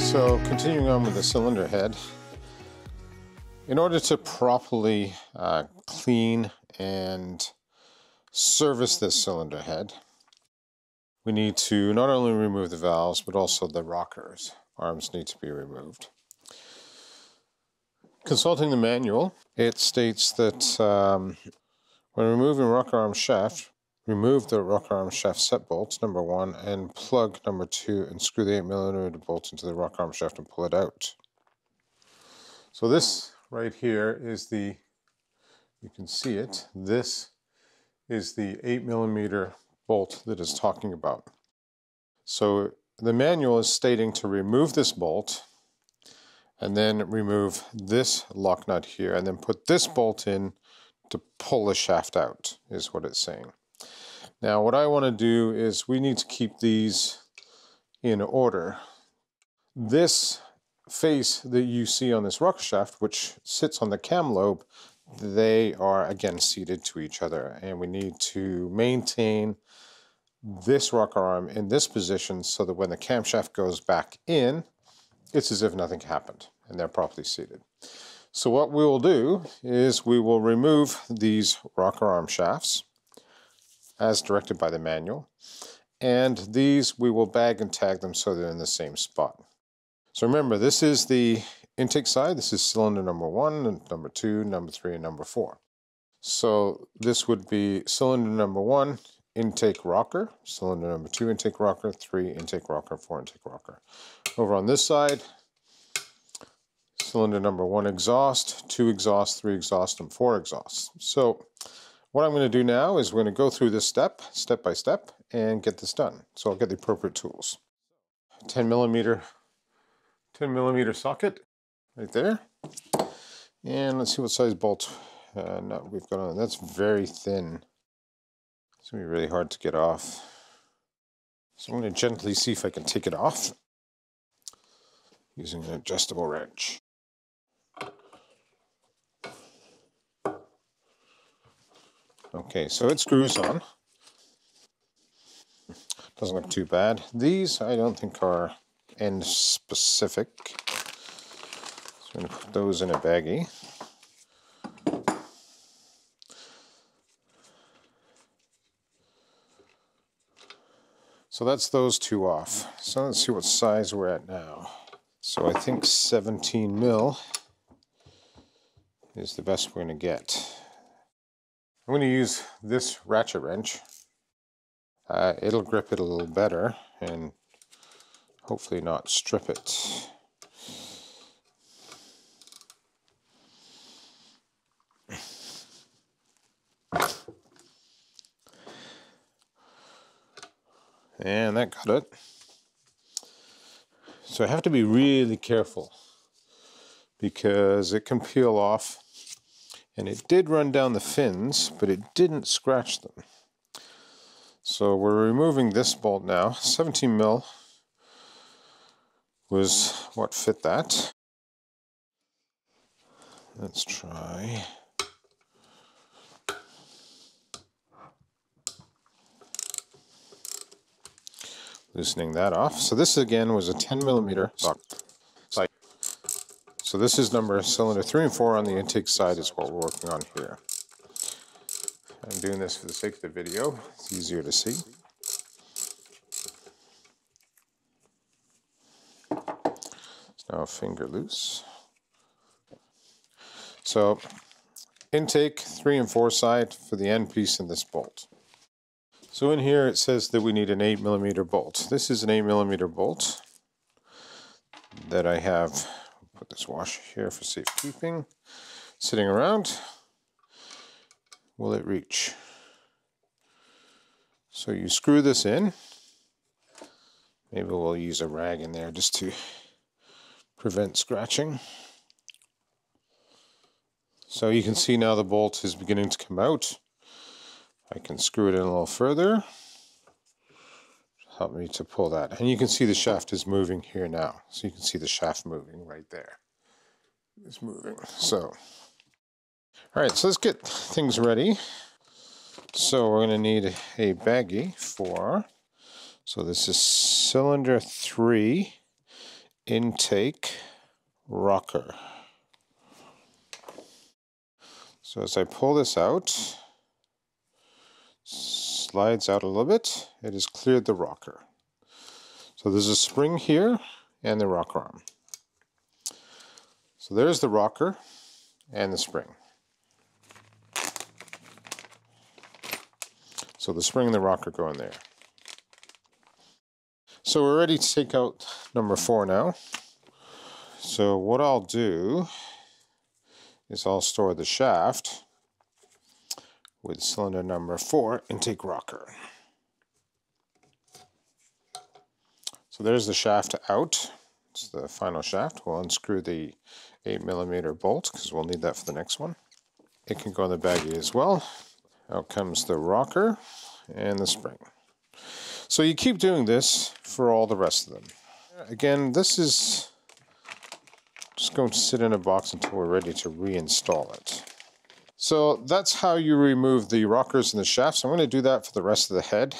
So continuing on with the cylinder head. In order to properly uh, clean and service this cylinder head, we need to not only remove the valves, but also the rockers. Arms need to be removed. Consulting the manual, it states that um, when removing rocker arm shaft, remove the rocker arm shaft set bolts, number one, and plug number two, and screw the 8 millimeter bolt into the rocker arm shaft and pull it out. So this right here is the, you can see it, this is the 8 millimeter bolt that is talking about. So the manual is stating to remove this bolt and then remove this lock nut here and then put this bolt in to pull the shaft out is what it's saying. Now what I want to do is we need to keep these in order. This face that you see on this rock shaft, which sits on the cam lobe, they are again seated to each other and we need to maintain this rocker arm in this position so that when the camshaft goes back in, it's as if nothing happened and they're properly seated. So what we will do is we will remove these rocker arm shafts as directed by the manual and these we will bag and tag them so they're in the same spot. So remember this is the intake side, this is cylinder number one, and number two, number three, and number four. So this would be cylinder number one, intake rocker, cylinder number two, intake rocker, three, intake rocker, four, intake rocker. Over on this side, cylinder number one exhaust, two exhaust, three exhaust, and four exhaust. So what I'm going to do now is we're going to go through this step, step by step, and get this done. So I'll get the appropriate tools. 10 millimeter, 10 millimeter socket right there. And let's see what size bolt uh, nut we've got on. That's very thin. It's going to be really hard to get off. So I'm going to gently see if I can take it off using an adjustable wrench. Okay, so it screws on. Doesn't look too bad. These I don't think are end specific. So I'm going to put those in a baggie. So that's those two off. So let's see what size we're at now. So I think 17 mil is the best we're going to get. I'm going to use this ratchet wrench. Uh, it'll grip it a little better and hopefully not strip it. And that got it. So I have to be really careful because it can peel off and it did run down the fins, but it didn't scratch them. So we're removing this bolt now. 17 mil was what fit that. Let's try. loosening that off. So this again was a 10 millimeter. So this is number cylinder 3 and 4 on the intake side is what we're working on here. I'm doing this for the sake of the video. It's easier to see. It's now finger loose. So intake 3 and 4 side for the end piece in this bolt. So in here it says that we need an 8 millimeter bolt. This is an 8 millimeter bolt that I have, put this washer here for safekeeping, sitting around. Will it reach? So you screw this in. Maybe we'll use a rag in there just to prevent scratching. So you can see now the bolt is beginning to come out. I can screw it in a little further. Help me to pull that. And you can see the shaft is moving here now. So you can see the shaft moving right there. It's moving. So, all right, so let's get things ready. So we're going to need a baggie for, so this is cylinder three, intake rocker. So as I pull this out, slides out a little bit, it has cleared the rocker. So there's a spring here and the rocker arm. So there's the rocker and the spring. So the spring and the rocker go in there. So we're ready to take out number four now. So what I'll do is I'll store the shaft with cylinder number four intake rocker. So there's the shaft out. It's the final shaft. We'll unscrew the 8 millimeter bolt because we'll need that for the next one. It can go in the baggie as well. Out comes the rocker and the spring. So you keep doing this for all the rest of them. Again, this is just going to sit in a box until we're ready to reinstall it. So that's how you remove the rockers and the shafts. I'm going to do that for the rest of the head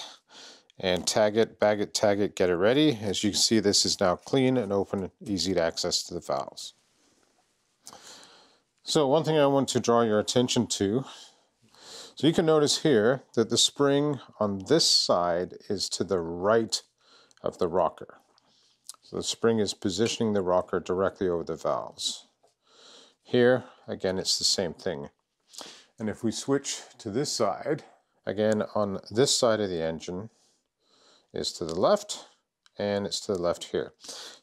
and tag it, bag it, tag it, get it ready. As you can see, this is now clean and open, easy to access to the valves. So one thing I want to draw your attention to so you can notice here that the spring on this side is to the right of the rocker. So the spring is positioning the rocker directly over the valves. Here, again, it's the same thing. And if we switch to this side, again, on this side of the engine is to the left, and it's to the left here.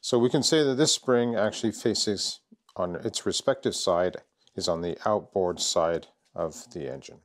So we can say that this spring actually faces on its respective side is on the outboard side of the engine.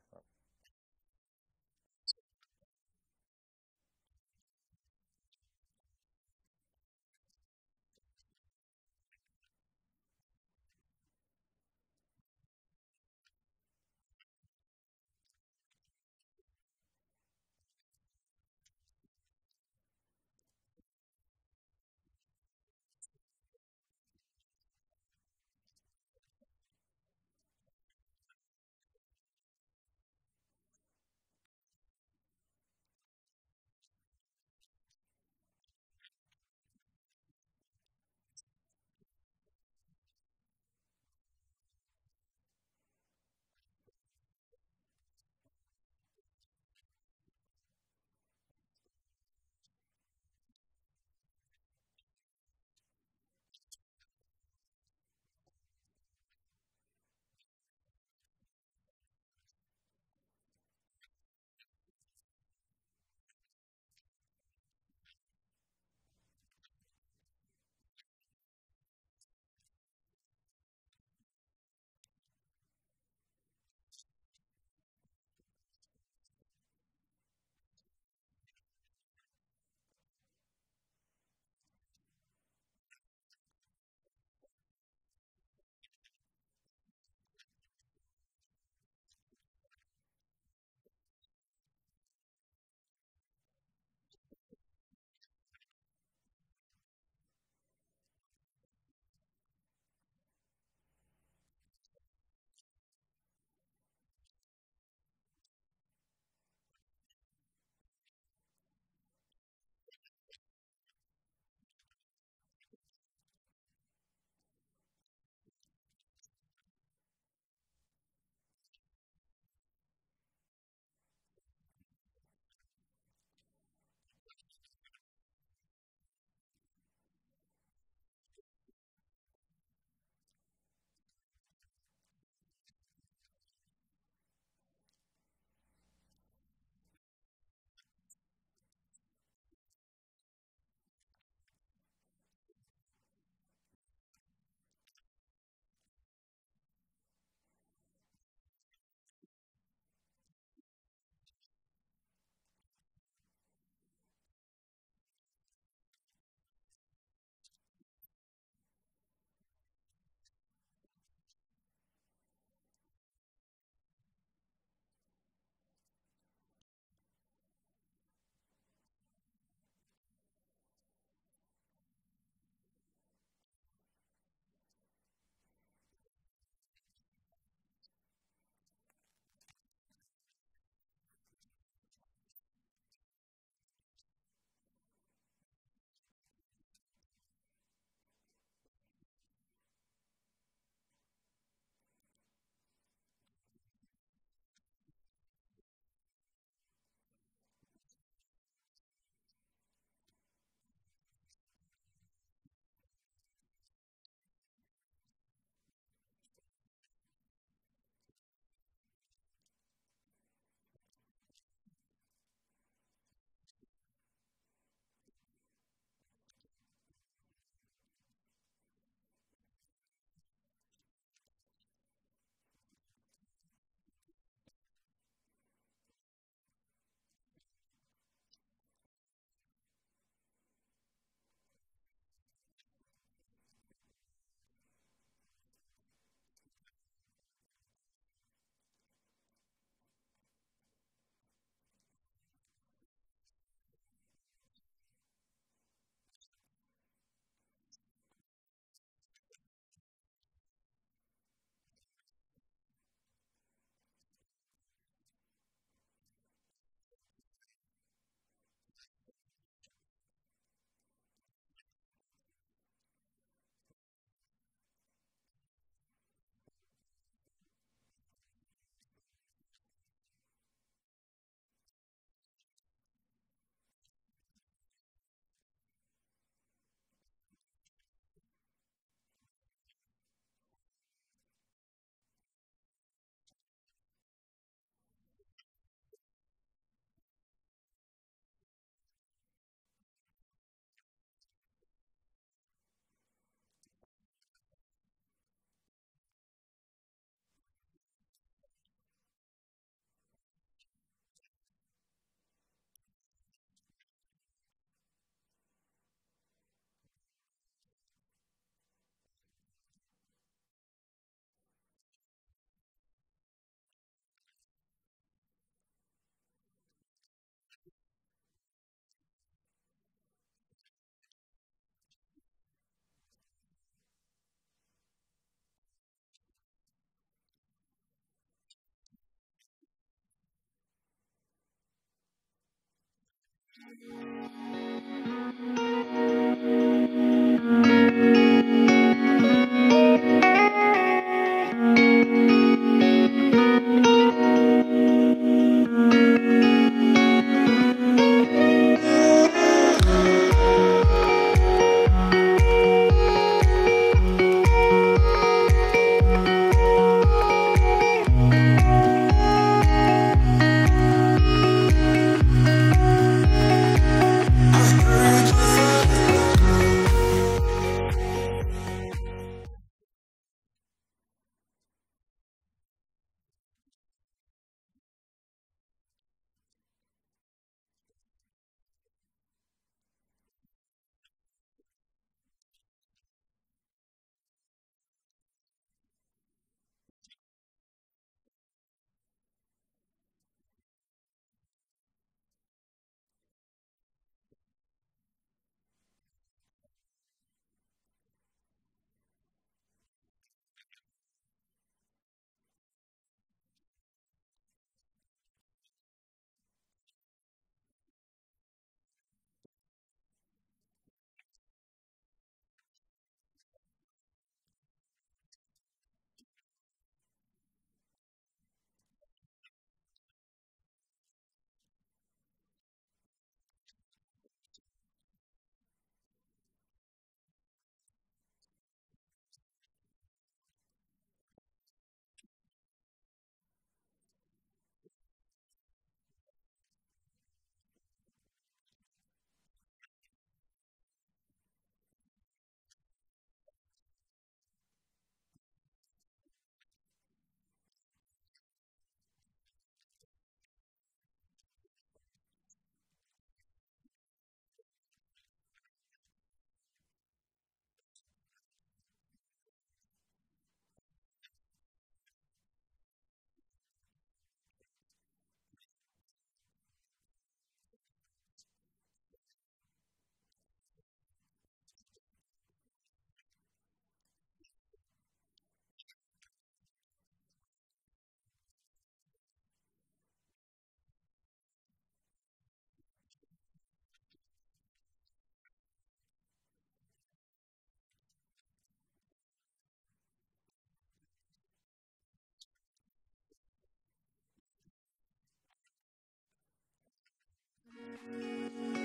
Música